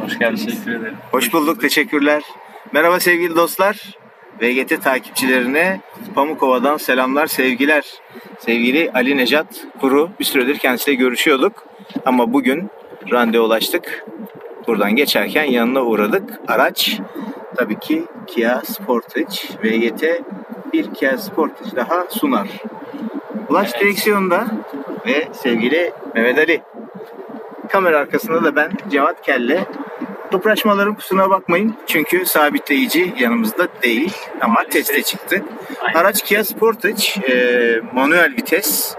Hoş geldiniz. Teşekkür ederim. Hoş bulduk, teşekkürler. Merhaba sevgili dostlar. VGT takipçilerine Pamukova'dan selamlar, sevgiler. Sevgili Ali Necat Kuru, bir süredir kendisiyle görüşüyorduk. Ama bugün randevulaştık. Buradan geçerken yanına uğradık. Araç tabii ki Kia Sportage. VGT bir Kia Sportage daha sunar. Ulaş Evet. direksiyonda ve sevgili Mehmet Ali. Kamera arkasında da ben Cevat Kelle. Topraşmaların kusuruna bakmayın. Çünkü sabitleyici yanımızda değil. Ama teste çıktı. Araç Kia Sportage. e, manuel vites.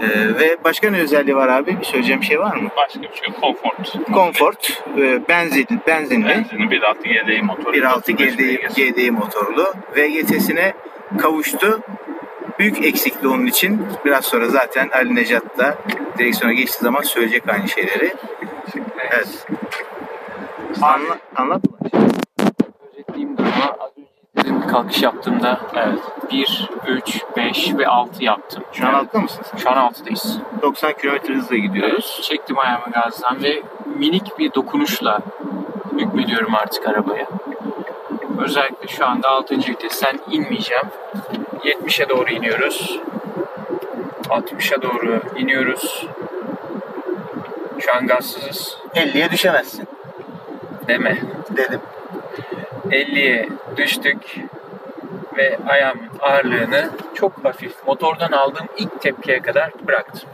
E, ve başka ne özelliği var abi? Bir söyleyeceğim şey var mı? Başka bir şey yok. Comfort. Comfort, e, benzin, benzinli. Benzini 1.6 GDI motoru. 1.6 35 GDI. GDI motorlu. VGT'sine kavuştu. Büyük eksikli onun için. Biraz sonra zaten Ali Necat da direksiyona geçtiği zaman söyleyecek aynı şeyleri. Evet. Anla, anlat. özetleyeyim durumu. Az önce kalkış yaptığımda Evet. 1, 3, 5 ve 6 yaptım. Şu an altta mısın sen? Şu an 6'dayız. 90 km hızla gidiyoruz. Çektim ayağımı gazdan ve minik bir dokunuşla hükmediyorum artık arabaya. Özellikle şu anda 6. vitesten inmeyeceğim. 70'e doğru iniyoruz. 60'a doğru iniyoruz. Şu an gazsızız. 50'ye düşemezsin Deme. dedim. 50'ye düştük ve ayağımın ağırlığını çok hafif motordan aldığım ilk tepkiye kadar bıraktım.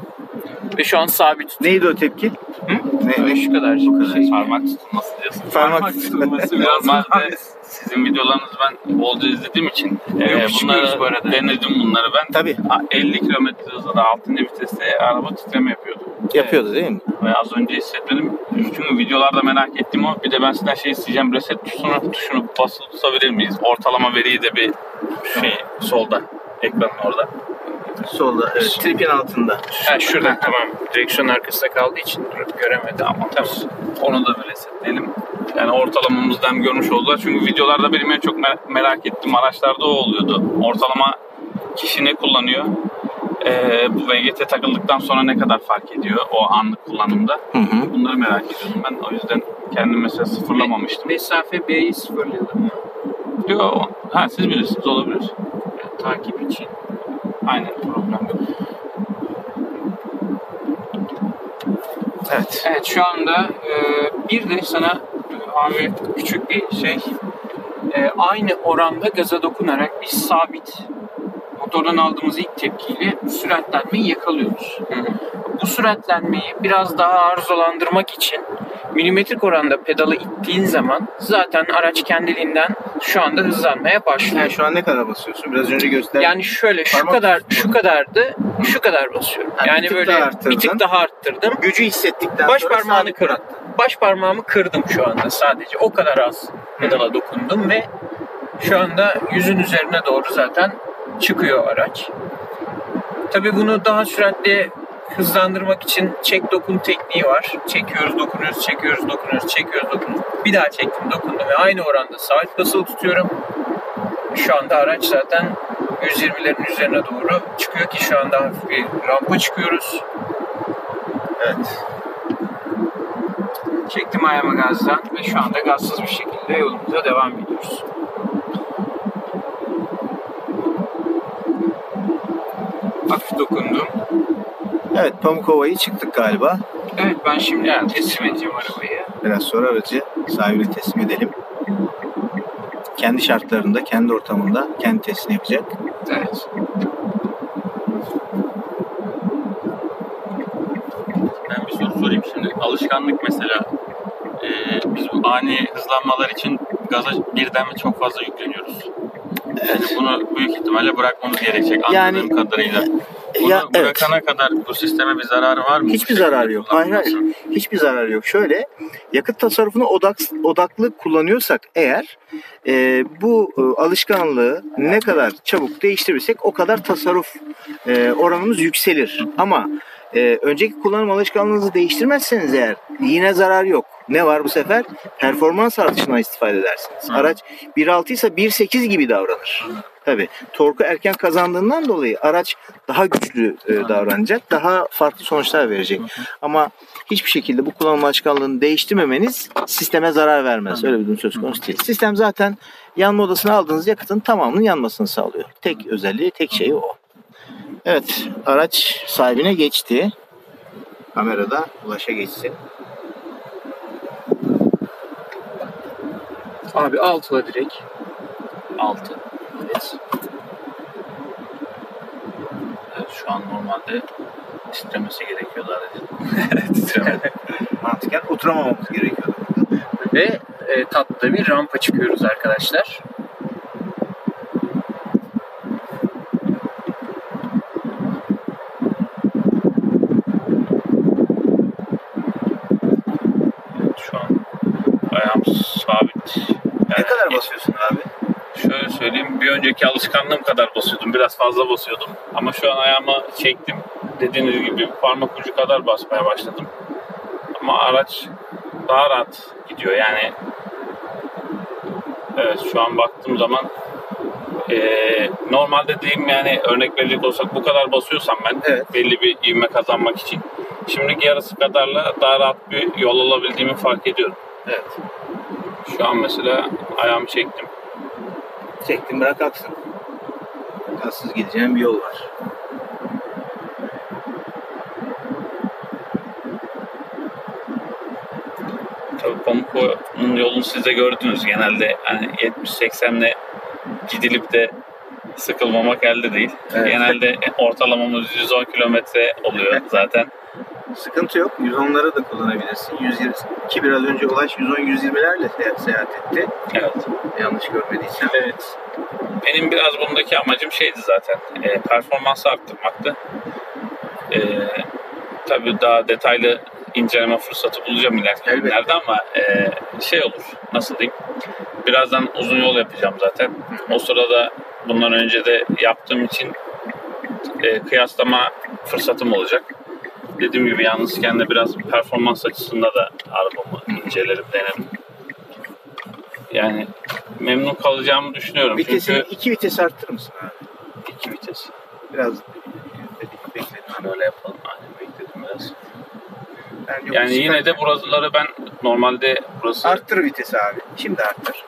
Ve şu an sabit. Neydi o tepki? Hı? Ne, ne? şu kadarcık bir şey. Parmak tutulması diyorsun. Parmak tutulması biraz Normalde sizin videolarınızı ben bolca izlediğim için e, bunları bu arada. denedim bunları ben. Tabii A- 50 km hızla da 6. viteste araba titreme yapıyordu. yapıyordu değil mi? Ve az önce hissetmedim. Çünkü videolarda merak ettim o. Bir de ben sizden şey isteyeceğim. Reset tuşunu, tuşunu basılı tutabilir miyiz? Ortalama veriyi de bir şey solda. Ekranın orada. Solda, evet. Tripin altında. Ha şurada tamam. Direksiyon arkasında kaldığı için durup göremedim. Tamam. Tamam. Onu da bir resetleyelim. Yani ortalamamızdan görmüş oldular. Çünkü videolarda benim en çok mer- merak ettiğim araçlarda o oluyordu. Ortalama kişi ne kullanıyor? Ee, bu VGT takıldıktan sonra ne kadar fark ediyor o anlık kullanımda? Hı hı. Bunları merak ediyordum ben. O yüzden kendim mesela sıfırlamamıştım. Mesafe B'yi sıfırlayalım mı? Yok. Ha siz bilirsiniz olabilir. Yani takip için. Aynen problem yok. Evet. Evet şu anda e, bir de sana abi küçük bir şey e, aynı oranda gaza dokunarak biz sabit motordan aldığımız ilk tepkiyle süratlenmeyi yakalıyoruz. Bu süratlenmeyi biraz daha arızalandırmak için milimetrik oranda pedalı ittiğin zaman zaten araç kendiliğinden şu anda hızlanmaya başlıyor. Yani şu an ne kadar basıyorsun? Biraz önce göster. Yani şöyle şu Parmak kadar şu kadardı şu kadar basıyorum. Bir Yani tık böyle daha bir tık daha arttırdım. gücü hissettikten Baş sonra parmağını kırdım. Baş parmağımı kırdım şu anda sadece. O kadar az pedala dokundum ve şu anda yüzün üzerine doğru zaten çıkıyor araç. Tabii bunu daha süratli hızlandırmak için çek dokun tekniği var. Çekiyoruz, dokunuyoruz, çekiyoruz, dokunuyoruz, çekiyoruz, dokunuyoruz. Bir daha çektim, dokundum ve aynı oranda sabit basılı tutuyorum. Şu anda araç zaten 120'lerin üzerine doğru çıkıyor ki şu anda hafif bir rampa çıkıyoruz. Evet. Çektim ayağımı gazdan ve şu anda gazsız bir şekilde yolumuza devam ediyoruz. Hafif dokundum. Evet Pamukova'yı çıktık galiba. Evet ben şimdi teslim edeceğim arabayı. Biraz sonra aracı sahibine teslim edelim. Kendi şartlarında, kendi ortamında kendi testini yapacak. Evet. Ben bir soru sorayım şimdi. Alışkanlık mesela. Ee, biz bu ani hızlanmalar için gaza birden ve çok fazla yükleniyoruz. Evet. Yani bunu büyük ihtimalle bırakmamız gerekecek Yani- anladığım kadarıyla. Bunu Ya, evet. bırakana kadar bu sisteme bir zararı var mı? Hiçbir zararı yok. Hayır, hayır. Hiçbir zararı yok. Şöyle yakıt tasarrufuna odak, odaklı kullanıyorsak eğer e, bu e, alışkanlığı ne kadar çabuk değiştirirsek o kadar tasarruf e, oranımız yükselir. Ama e, önceki kullanım alışkanlığınızı değiştirmezseniz eğer yine zarar yok. Ne var bu sefer? Performans artışından istifade edersiniz. Araç 1.6 ise 1.8 gibi davranır. Tabii. Torku erken kazandığından dolayı araç daha güçlü e, davranacak, daha farklı sonuçlar verecek. Ama hiçbir şekilde bu kullanım alışkanlığını değiştirmemeniz sisteme zarar vermez. Öyle bir durum söz konusu değil. Sistem zaten yanma odasına aldığınız yakıtın tamamının yanmasını sağlıyor. Tek özelliği, tek şeyi o. Evet, araç sahibine geçti. Kamerada ulaşa geçsin. Abi altıla direkt. 6. Evet. Evet, şu an normalde titremesi gerekiyordu aracın. Titremedi. Mantıken oturamamamız gerekiyordu. Ve e, tatlı bir rampa çıkıyoruz arkadaşlar. Evet, şu an ayağım sabit. Ne Yani kadar basıyorsun abi? Şöyle söyleyeyim, bir önceki alışkanlığım kadar basıyordum. Biraz fazla basıyordum. Ama şu an ayağımı çektim. Dediğiniz gibi parmak ucu kadar basmaya başladım. Ama araç daha rahat gidiyor. Yani evet şu an baktığım zaman eee, normalde diyeyim yani örnek verecek olsak bu kadar basıyorsam ben Evet. belli bir ivme kazanmak için şimdiki yarısı kadarla daha rahat bir yol alabildiğimi fark ediyorum. Evet. Şu an mesela ayağımı çektim. Çektim bırak aksın. Tatsız gideceğin bir yol var. Tabii Pamukova'nın yolunu siz de gördünüz. Genelde hani 70-80'le gidilip de sıkılmamak elde değil. Evet. Genelde ortalamamız 110 kilometre oluyor zaten. Sıkıntı yok. 110'ları da kullanabilirsin. 120 ki biraz önce Ulaş 110-120'lerle se- seyahat etti. Evet. Yanlış görmediysem. Evet. Benim biraz bundaki amacım şeydi zaten. E, performansı arttırmaktı. E, tabii daha detaylı inceleme fırsatı bulacağım ileriki günlerde ama e, şey olur. Nasıl diyeyim? Birazdan uzun yol yapacağım zaten. O sırada bundan önce de yaptığım için e, kıyaslama fırsatım olacak. Dediğim gibi yalnızken de biraz performans açısından da arabamı incelerim, denerim. Yani memnun kalacağımı düşünüyorum. Vitesini Çünkü iki vites arttırır mısın abi? iki vites. Biraz bekledim. Şöyle yapalım. Aynen bekledim biraz. Ben Yani yine de buraları ben normalde burası arttır vitesi abi. Şimdi arttır.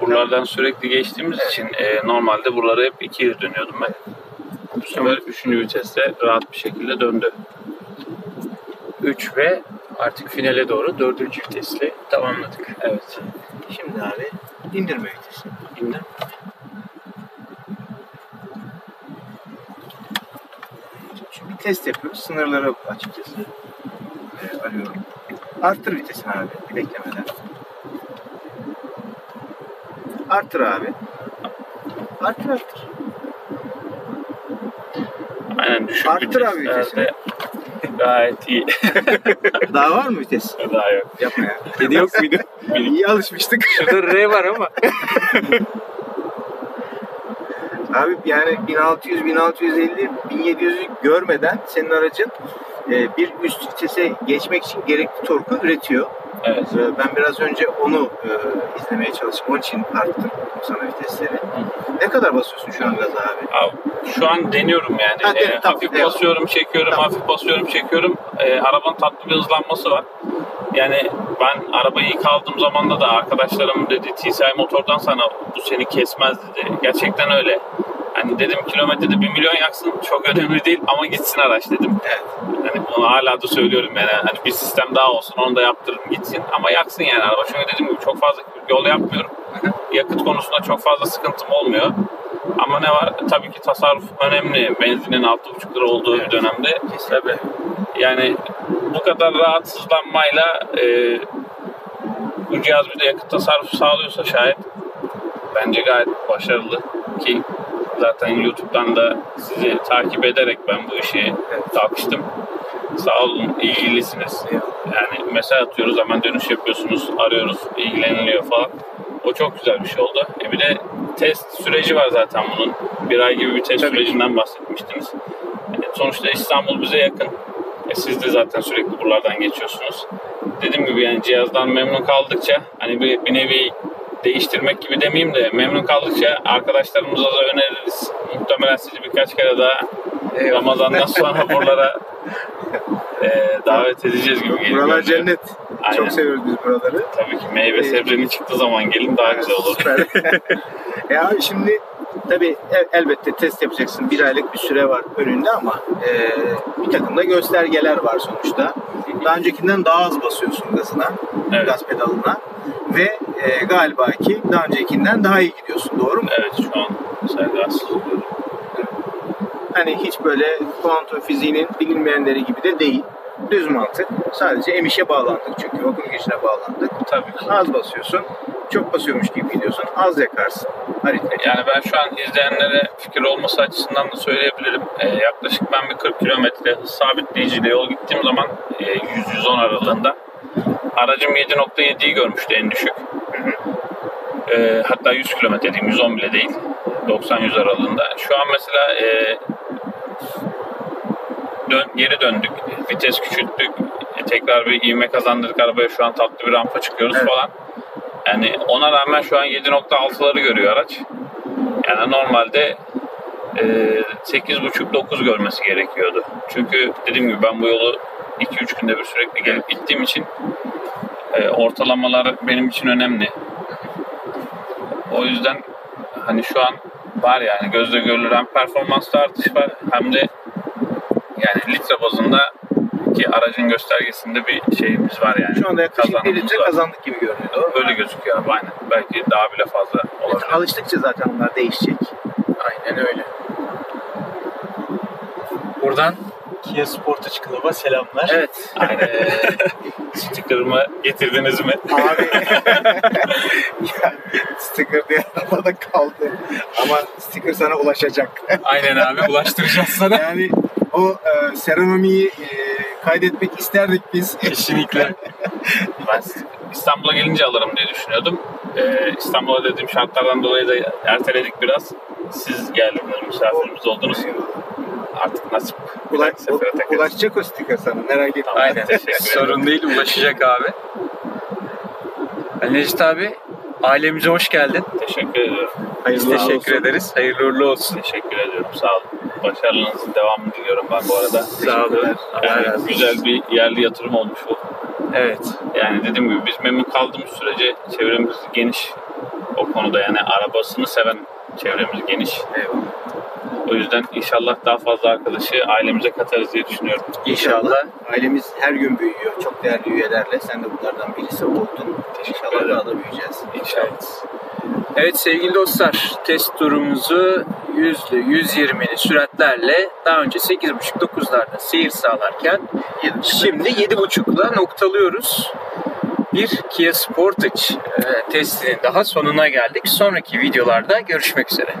buralardan sürekli geçtiğimiz için e, normalde buraları hep ikiye dönüyordum ben. Bu sefer üçüncü viteste rahat bir şekilde döndü. 3 ve artık finale doğru dördüncü vitesle tamamladık. Evet. Şimdi abi indirme vitesi. İndim. Şimdi bir test yapıyoruz. Sınırları açıkçası e, arıyorum. Arttır vitesini abi bir beklemeden. Arttır abi. Arttır arttır. Aynen düşük Arttır abi viteslerde Gayet iyi. Daha var mı vites? Daha yok. Yapma ya. Kedi yok muydu? İyi alışmıştık. Şurada R var ama. Abi yani 1600, 1650, 1700'ü görmeden senin aracın e, bir üst vitese geçmek için gerekli torku üretiyor. Evet. E, Ben biraz önce onu e, izlemeye çalıştım. Onun için arttırdım sana vitesleri. Ne kadar basıyorsun şu an gaza abi? Abi, şu an deniyorum yani. Ha, Ee, tamam, hafif devam. basıyorum, çekiyorum, Tamam. hafif basıyorum, çekiyorum. Ee, arabanın tatlı bir hızlanması var. Yani ben arabayı ilk aldığım zamanda da arkadaşlarım dedi TCI motordan sana bu seni kesmez dedi. Gerçekten öyle. Hani dedim kilometrede bir milyon yaksın çok önemli değil ama gitsin araç dedim. Evet. Hani bunu hala da söylüyorum yani hani bir sistem daha olsun onu da yaptırırım gitsin ama yaksın yani araba. Çünkü dediğim gibi çok fazla yol yapmıyorum. Yakıt konusunda çok fazla sıkıntım olmuyor. Ama ne var? Tabii ki tasarruf önemli. Benzinin 6,5 lira olduğu Evet. bir dönemde. Kesinlikle. Yani bu kadar rahatsızlanmayla e, bu cihaz bir de yakıt tasarrufu sağlıyorsa şayet bence gayet başarılı ki zaten YouTube'dan da sizi takip ederek ben bu işe kalkıştım. Sağ olun, ilgilisiniz. Yani mesaj atıyoruz hemen dönüş yapıyorsunuz, arıyoruz, ilgileniliyor falan. O çok güzel bir şey oldu. E bir de test süreci var zaten bunun. Bir ay gibi bir test Tabii. sürecinden bahsetmiştiniz. E, sonuçta İstanbul bize yakın. E, siz de zaten sürekli buralardan geçiyorsunuz. Dediğim gibi yani cihazdan memnun kaldıkça hani bir, bir nevi değiştirmek gibi demeyeyim de memnun kaldıkça arkadaşlarımıza da öneririz. Muhtemelen sizi birkaç kere daha Eyvallah. Ramazan'dan sonra buralara e, davet edeceğiz gibi geliyor. Buralar görünüyor. cennet. Aynen. Çok seviyoruz biz buraları. Tabii ki meyve sebzenin çıktığı zaman gelin daha güzel olur. Süper. e şimdi tabii el- elbette test yapacaksın. Bir aylık bir süre var önünde ama e, bir takım da göstergeler var sonuçta. Daha öncekinden daha az basıyorsun gazına, Evet. gaz pedalına ve e, galiba ki daha öncekinden daha iyi gidiyorsun. Doğru mu? Evet şu an mesela gaz. Hani hiç böyle kuantum fiziğinin bilinmeyenleri gibi de değil. Düz mantık. Sadece emişe bağlandık çünkü. Vakum geçine bağlandık. Tabii ki. Az basıyorsun. Çok basıyormuş gibi gidiyorsun. Az yakarsın. Aritmetik. Yani ben şu an izleyenlere fikir olması açısından da söyleyebilirim. Ee, yaklaşık ben bir 40 kilometre sabitleyiciyle yol gittiğim zaman e, 100-110 aralığında aracım 7.7'yi görmüştü en düşük. Ee, hatta 100 kilometre diyeyim 110 bile değil. 90-100 aralığında. Şu an mesela e, dön, geri döndük. Vites küçülttük. E, tekrar bir ivme kazandırdık arabaya. Şu an tatlı bir rampa çıkıyoruz Evet. falan. Yani ona rağmen şu an 7.6'ları görüyor araç. Yani normalde e, 8.5-9 görmesi gerekiyordu. Çünkü dediğim gibi ben bu yolu 2-3 günde bir sürekli gelip gittiğim için e, ortalamalar benim için önemli. O yüzden hani şu an var yani gözle görülür hem performansta artış var hem de yani litre bazında ki aracın göstergesinde bir şeyimiz var yani. Şu anda yaklaşık bir litre kazandık gibi görünüyor. Doğru mu? Öyle gözüküyor abi aynen. Belki daha bile fazla olabilir. Alıştıkça zaten onlar değişecek. Aynen öyle. Buradan Kia Sportage Club'a selamlar. evet Aynen. Sticker'ımı getirdiniz mi? Abi ya, sticker diye arabada kaldı. Ama sticker sana ulaşacak. aynen abi ulaştıracağız sana. yani o e, seronomiyi e, kaydetmek isterdik biz. Kesinlikle. Ben İstanbul'a gelince alırım diye düşünüyordum. Ee, İstanbul'a dediğim şartlardan dolayı da erteledik biraz. Siz geldiniz, misafirimiz oldunuz. Artık nasip. Bir Ula, dahaki sefere u- takarız. ulaşacak o sticker sana merak etme. Tamam, Aynen. Sorun değil ulaşacak abi. Necdet abi ailemize hoş geldin. Teşekkür ediyorum. Hayırlı Biz teşekkür olsun. ederiz. Hayırlı uğurlu olsun. Teşekkür ediyorum. Sağ olun. Başarılarınızın devamını diliyorum ben bu arada. Sağ olun. Yani güzel bir yerli yatırım olmuş bu. Evet. Yani dediğim gibi biz memnun kaldığımız sürece çevremiz geniş. O konuda yani arabasını seven çevremiz geniş. Eyvallah. O yüzden inşallah daha fazla arkadaşı ailemize katarız diye düşünüyorum. İnşallah. Ailemiz her gün büyüyor. Çok değerli üyelerle. Sen de bunlardan birisi oldun. Teşekkür İnşallah daha da büyüyeceğiz. İnşallah. Evet sevgili dostlar test turumuzu 100'lü 120'li süratlerle daha önce 8.5-9'larda seyir sağlarken şimdi 7.5'la noktalıyoruz. Bir Kia Sportage e, testinin daha sonuna geldik. Sonraki videolarda görüşmek üzere.